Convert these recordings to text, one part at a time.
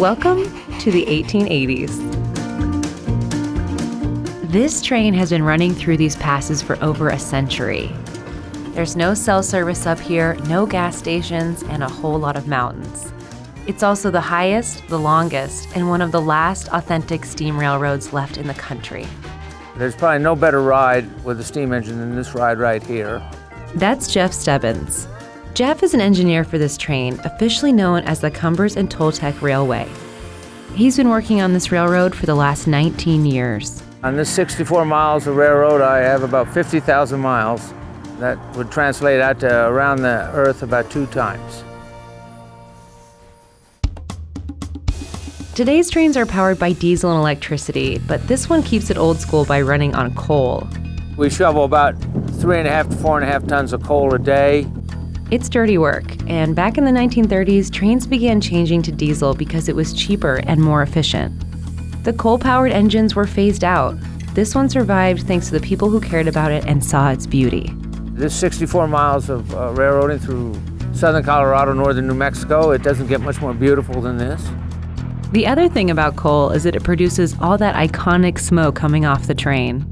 Welcome to the 1880s. This train has been running through these passes for over a century. There's no cell service up here, no gas stations, and a whole lot of mountains. It's also the highest, the longest, and one of the last authentic steam railroads left in the country. There's probably no better ride with a steam engine than this ride right here. That's Jeff Stebbins. Jeff is an engineer for this train, officially known as the Cumbres and Toltec Railway. He's been working on this railroad for the last 19 years. On this 64 miles of railroad, I have about 50,000 miles. That would translate out to around the Earth about two times. Today's trains are powered by diesel and electricity, but this one keeps it old school by running on coal. We shovel about three and a half to four and a half tons of coal a day. It's dirty work, and back in the 1930s, trains began changing to diesel because it was cheaper and more efficient. The coal powered engines were phased out. This one survived thanks to the people who cared about it and saw its beauty. This 64 miles of uh, railroading through southern Colorado, northern New Mexico, it doesn't get much more beautiful than this. The other thing about coal is that it produces all that iconic smoke coming off the train.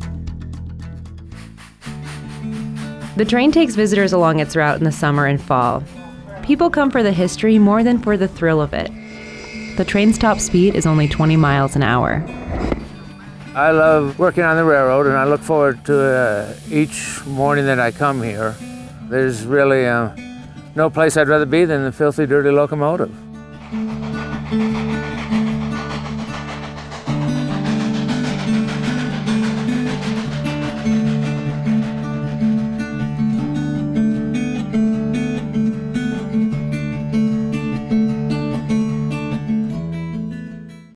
The train takes visitors along its route in the summer and fall. People come for the history more than for the thrill of it. The train's top speed is only 20 miles an hour. I love working on the railroad and I look forward to uh, each morning that I come here. There's really uh, no place I'd rather be than the filthy, dirty locomotive.